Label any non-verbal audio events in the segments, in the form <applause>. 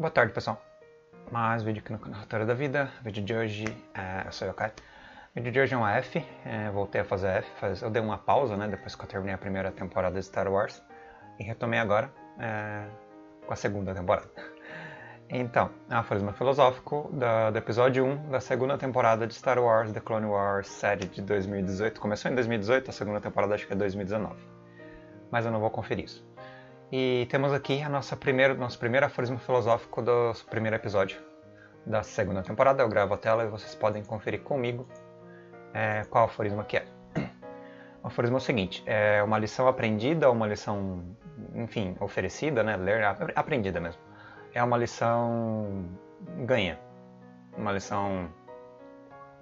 Boa tarde, pessoal. Mais vídeo aqui no canal História da Vida. O vídeo de hoje, é, eu sou o Yokai. O vídeo de hoje é um F, é, voltei a fazer F. Faz, eu dei uma pausa, né, depois que eu terminei a primeira temporada de Star Wars. E retomei agora é, com a segunda temporada. Então, é um aforismo filosófico do, do episódio 1 da segunda temporada de Star Wars The Clone Wars série de 2018. Começou em 2018, a segunda temporada acho que é 2019. Mas eu não vou conferir isso. E temos aqui a nossa primeiro, nosso primeiro aforismo filosófico do primeiro episódio da segunda temporada. Eu gravo a tela e vocês podem conferir comigo é, qual aforismo que é. O aforismo é o seguinte: é uma lição aprendida, uma lição, enfim, oferecida, né? Aprendida mesmo. É uma lição ganha. Uma lição.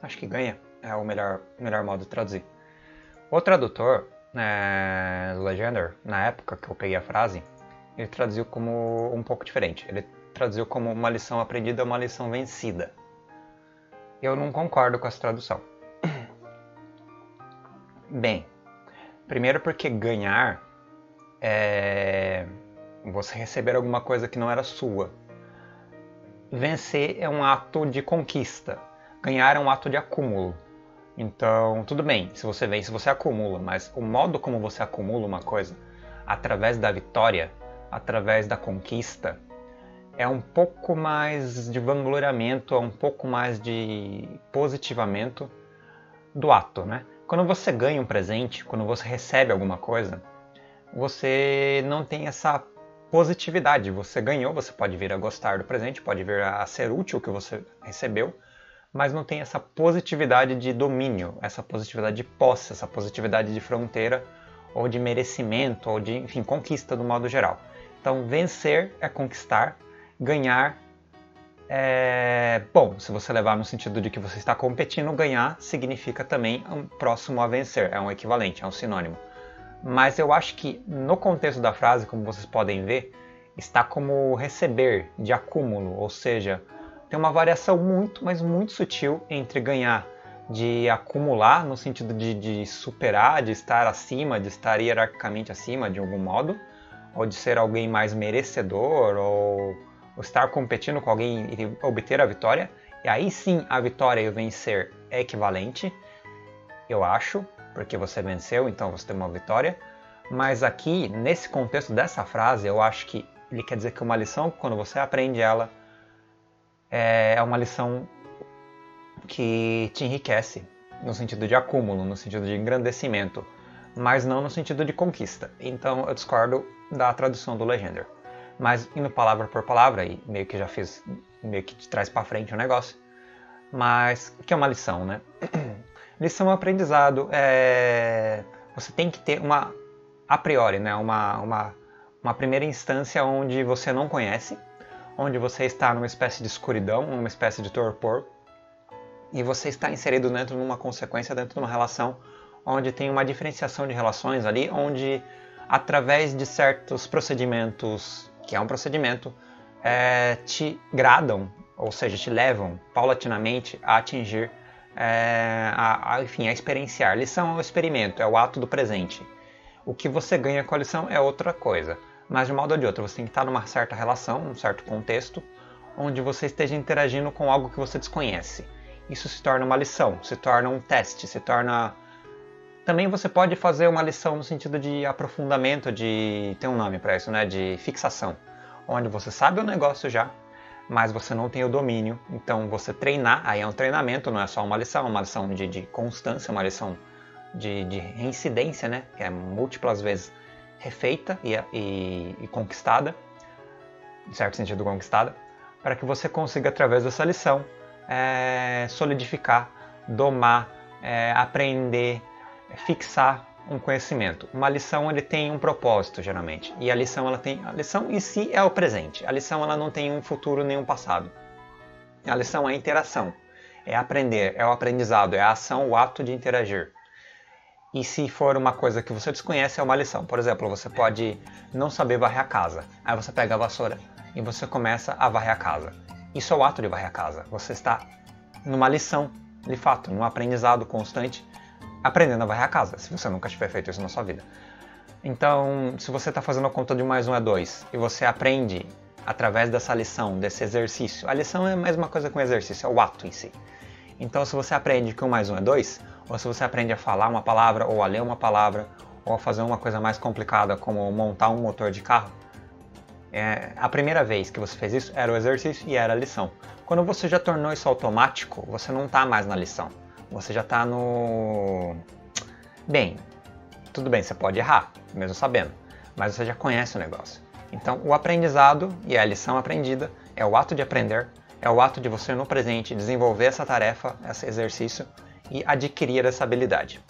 Acho que ganha é o melhor, melhor modo de traduzir. O tradutor é, Legender, na época que eu peguei a frase, ele traduziu como um pouco diferente. Ele traduziu como uma lição aprendida, uma lição vencida. Eu não concordo com essa tradução. <clears throat> Bem, primeiro porque ganhar é você receber alguma coisa que não era sua. Vencer é um ato de conquista. Ganhar é um ato de acúmulo. Então, tudo bem, se você vence, você acumula, mas o modo como você acumula uma coisa, através da vitória, através da conquista, é um pouco mais de vangloriamento, é um pouco mais de positivamento do ato, né? Quando você ganha um presente, quando você recebe alguma coisa, você não tem essa positividade. Você ganhou, você pode vir a gostar do presente, pode vir a ser útil o que você recebeu, mas não tem essa positividade de domínio, essa positividade de posse, essa positividade de fronteira ou de merecimento ou de, enfim, conquista do modo geral. Então, vencer é conquistar, ganhar é bom. Se você levar no sentido de que você está competindo, ganhar significa também um próximo a vencer, é um equivalente, é um sinônimo. Mas eu acho que no contexto da frase, como vocês podem ver, está como receber de acúmulo, ou seja, tem uma variação muito, mas muito sutil entre ganhar de acumular, no sentido de, de superar, de estar acima, de estar hierarquicamente acima de algum modo, ou de ser alguém mais merecedor, ou, ou estar competindo com alguém e obter a vitória. E aí sim a vitória e o vencer é equivalente, eu acho, porque você venceu, então você tem uma vitória. Mas aqui, nesse contexto dessa frase, eu acho que ele quer dizer que uma lição, quando você aprende ela, é, é uma lição que te enriquece, no sentido de acúmulo, no sentido de engrandecimento, mas não no sentido de conquista. Então eu discordo da tradução do Legender. Mas indo palavra por palavra, e meio que já fiz, meio que de trás para frente o negócio, mas que é uma lição, né? <clears throat> lição é aprendizado, é... você tem que ter uma, a priori, né? uma, uma, uma primeira instância onde você não conhece, onde você está numa espécie de escuridão, numa espécie de torpor, e você está inserido dentro de uma consequência, dentro de uma relação onde tem uma diferenciação de relações ali, onde através de certos procedimentos, que é um procedimento, é, te gradam, ou seja, te levam paulatinamente a atingir, é, a, a, enfim, a experienciar. Lição é o experimento, é o ato do presente. O que você ganha com a lição é outra coisa mas de um modo ou de outro você tem que estar numa certa relação, um certo contexto, onde você esteja interagindo com algo que você desconhece. Isso se torna uma lição, se torna um teste, se torna. Também você pode fazer uma lição no sentido de aprofundamento, de. tem um nome para isso, né? De fixação. Onde você sabe o negócio já, mas você não tem o domínio. Então você treinar, aí é um treinamento, não é só uma lição, é uma lição de, de constância, uma lição de, de reincidência, né? Que é múltiplas vezes refeita e, e, e conquistada, em certo sentido conquistada, para que você consiga, através dessa lição, é, solidificar, domar, é, aprender, fixar um conhecimento. Uma lição ele tem um propósito geralmente e a lição ela tem a lição em si é o presente. A lição ela não tem um futuro nem um passado. A lição é a interação, é aprender, é o aprendizado, é a ação, o ato de interagir. E se for uma coisa que você desconhece, é uma lição. Por exemplo, você pode não saber varrer a casa. Aí você pega a vassoura e você começa a varrer a casa. Isso é o ato de varrer a casa. Você está numa lição, de fato, num aprendizado constante, aprendendo a varrer a casa, se você nunca tiver feito isso na sua vida. Então, se você está fazendo a conta de mais um é dois e você aprende através dessa lição, desse exercício. A lição é a mesma coisa que um exercício, é o ato em si. Então, se você aprende que 1 mais 1 é 2, ou se você aprende a falar uma palavra, ou a ler uma palavra, ou a fazer uma coisa mais complicada, como montar um motor de carro, é, a primeira vez que você fez isso era o exercício e era a lição. Quando você já tornou isso automático, você não está mais na lição. Você já está no. Bem, tudo bem, você pode errar, mesmo sabendo, mas você já conhece o negócio. Então, o aprendizado e a lição aprendida é o ato de aprender, é o ato de você no presente desenvolver essa tarefa, esse exercício e adquirir essa habilidade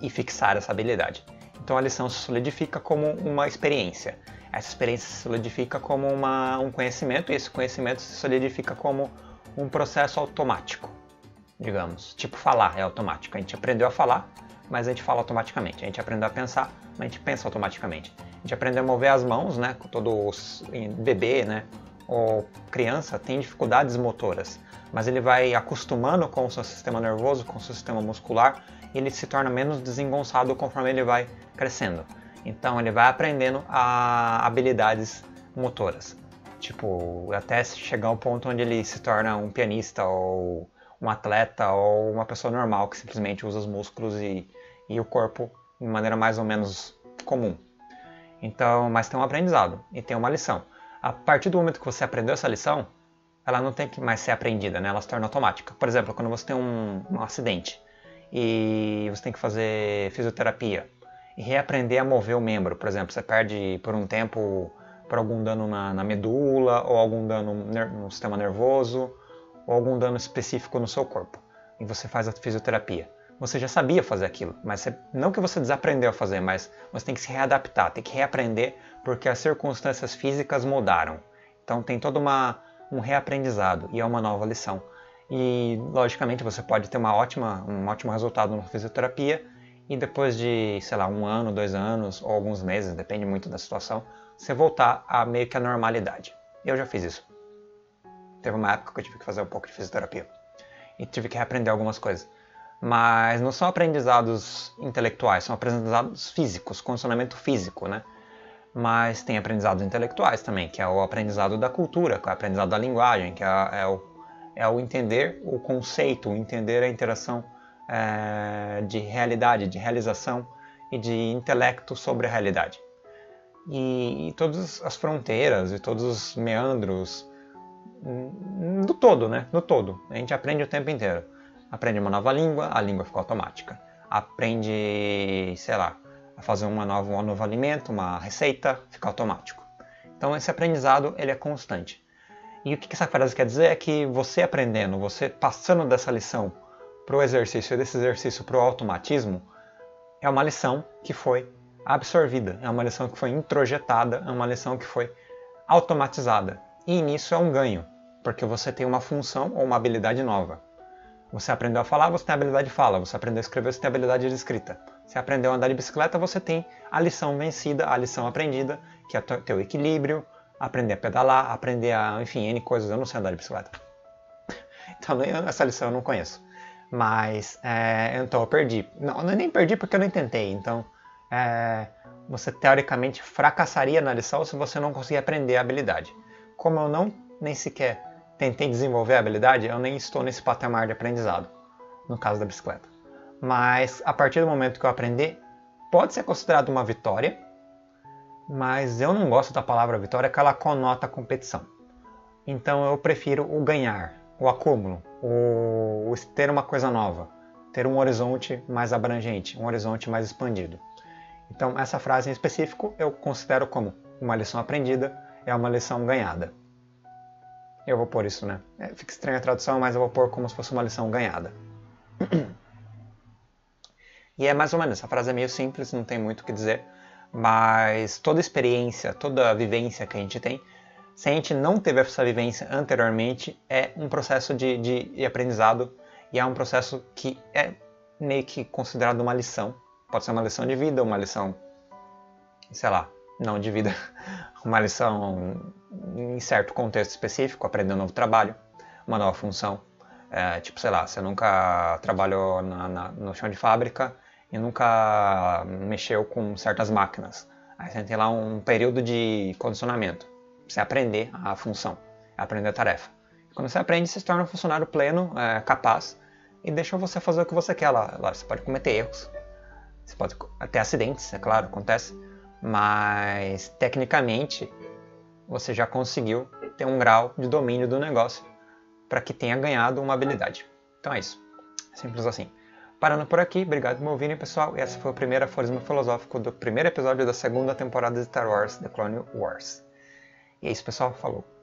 e fixar essa habilidade. Então, a lição se solidifica como uma experiência. Essa experiência se solidifica como uma, um conhecimento e esse conhecimento se solidifica como um processo automático, digamos. Tipo, falar é automático. A gente aprendeu a falar, mas a gente fala automaticamente. A gente aprendeu a pensar, mas a gente pensa automaticamente. A gente aprendeu a mover as mãos, né? Todo bebê, né? Ou criança tem dificuldades motoras, mas ele vai acostumando com o seu sistema nervoso, com o seu sistema muscular, e ele se torna menos desengonçado conforme ele vai crescendo. Então ele vai aprendendo a habilidades motoras. Tipo, até chegar ao ponto onde ele se torna um pianista ou um atleta ou uma pessoa normal que simplesmente usa os músculos e, e o corpo de maneira mais ou menos comum. Então, mas tem um aprendizado e tem uma lição. A partir do momento que você aprendeu essa lição, ela não tem que mais ser aprendida, né? ela se torna automática. Por exemplo, quando você tem um, um acidente e você tem que fazer fisioterapia e reaprender a mover o membro, por exemplo, você perde por um tempo por algum dano na, na medula ou algum dano no sistema nervoso ou algum dano específico no seu corpo e você faz a fisioterapia. Você já sabia fazer aquilo, mas você, não que você desaprendeu a fazer, mas você tem que se readaptar, tem que reaprender porque as circunstâncias físicas mudaram. Então tem todo uma, um reaprendizado e é uma nova lição. E logicamente você pode ter uma ótima, um ótimo resultado na fisioterapia e depois de, sei lá, um ano, dois anos ou alguns meses, depende muito da situação, você voltar a meio que a normalidade. Eu já fiz isso. Teve uma época que eu tive que fazer um pouco de fisioterapia e tive que reaprender algumas coisas. Mas não são aprendizados intelectuais, são aprendizados físicos, condicionamento físico, né? Mas tem aprendizados intelectuais também, que é o aprendizado da cultura, que é o aprendizado da linguagem, que é, é o, é o entender o conceito, entender a interação é, de realidade, de realização e de intelecto sobre a realidade. E, e todas as fronteiras e todos os meandros do todo, né? Do todo. A gente aprende o tempo inteiro. Aprende uma nova língua, a língua fica automática. Aprende, sei lá, a fazer uma nova, um novo alimento, uma receita, fica automático. Então esse aprendizado ele é constante. E o que essa frase quer dizer é que você aprendendo, você passando dessa lição para o exercício, desse exercício para o automatismo, é uma lição que foi absorvida, é uma lição que foi introjetada, é uma lição que foi automatizada. E nisso é um ganho, porque você tem uma função ou uma habilidade nova. Você aprendeu a falar, você tem a habilidade de fala. Você aprendeu a escrever, você tem a habilidade de escrita. Você aprendeu a andar de bicicleta, você tem a lição vencida, a lição aprendida, que é teu equilíbrio, aprender a pedalar, aprender a, enfim, N coisas. Eu não sei andar de bicicleta. <laughs> Então, essa lição eu não conheço. Mas, é, então eu perdi. Não, eu nem perdi porque eu nem tentei. Então, é, você teoricamente fracassaria na lição se você não conseguir aprender a habilidade como eu não nem sequer tentei desenvolver a habilidade, eu nem estou nesse patamar de aprendizado, no caso da bicicleta. Mas a partir do momento que eu aprender, pode ser considerado uma vitória, mas eu não gosto da palavra vitória que ela conota a competição. Então eu prefiro o ganhar, o acúmulo, o, o ter uma coisa nova, ter um horizonte mais abrangente, um horizonte mais expandido. Então essa frase em específico eu considero como uma lição aprendida é uma lição ganhada. Eu vou pôr isso, né? É, fica estranha a tradução, mas eu vou pôr como se fosse uma lição ganhada. <clears throat> e é mais ou menos, essa frase é meio simples, não tem muito o que dizer, mas toda experiência, toda vivência que a gente tem, se a gente não teve essa vivência anteriormente, é um processo de, de, aprendizado e é um processo que é meio que considerado uma lição. Pode ser uma lição de vida, uma lição, sei lá, não de vida, <laughs> uma lição em certo contexto específico, aprender um novo trabalho, uma nova função. É, tipo, sei lá, você nunca trabalhou na, na, no chão de fábrica e nunca mexeu com certas máquinas. Aí você tem lá um período de condicionamento. Você aprender a função, aprender a tarefa. Quando você aprende, você se torna um funcionário pleno, é, capaz, e deixa você fazer o que você quer lá. lá. Você pode cometer erros, você pode ter acidentes, é claro, acontece, mas tecnicamente você já conseguiu ter um grau de domínio do negócio para que tenha ganhado uma habilidade. Então é isso. Simples assim. Parando por aqui, obrigado por me ouvirem, pessoal. Essa foi o primeiro aforismo filosófico do primeiro episódio da segunda temporada de Star Wars The Clone Wars. E é isso, pessoal. Falou.